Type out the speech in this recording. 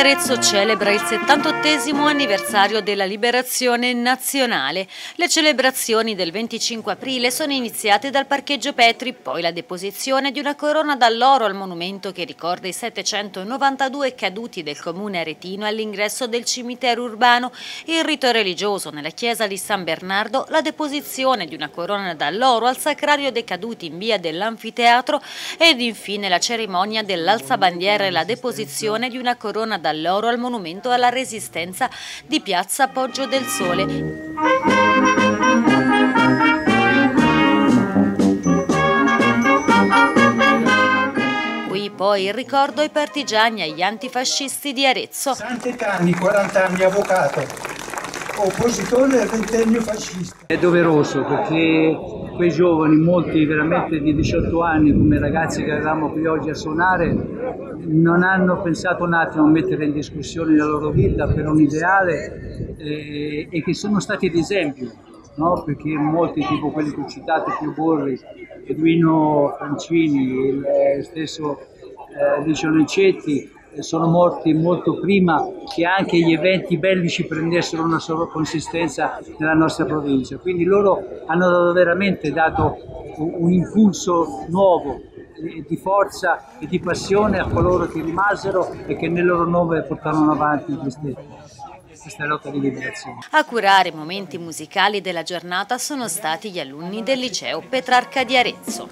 Arezzo celebra il 78 anniversario della liberazione nazionale. Le celebrazioni del 25 aprile sono iniziate dal parcheggio Petri, poi la deposizione di una corona d'alloro al monumento che ricorda i 792 caduti del comune aretino all'ingresso del cimitero urbano, il rito religioso nella chiesa di San Bernardo, la deposizione di una corona d'alloro al sacrario dei caduti in via dell'anfiteatro ed infine la cerimonia dell'alzabandiera e la deposizione di una corona dall'oro al monumento alla resistenza di piazza Poggio del Sole. Qui poi il ricordo ai partigiani e agli antifascisti di Arezzo. Sant'Etani, 40 anni, avvocato, oppositore al ventennio fascista. È doveroso perché quei giovani, molti veramente di 18 anni, come ragazzi che avevamo qui oggi a suonare, non hanno pensato un attimo a mettere in discussione la loro vita per un ideale eh, e che sono stati ad esempio, no? perché molti, tipo quelli che ho citato, Pio Borri, Edwino Francini, il eh, stesso eh, Licio Licetti, eh, sono morti molto prima che anche gli eventi bellici prendessero una sua consistenza nella nostra provincia. Quindi loro hanno veramente dato un impulso nuovo di forza e di passione a coloro che rimasero e che nel loro nome portarono avanti queste, questa lotta di liberazione. A curare i momenti musicali della giornata sono stati gli alunni del liceo Petrarca di Arezzo.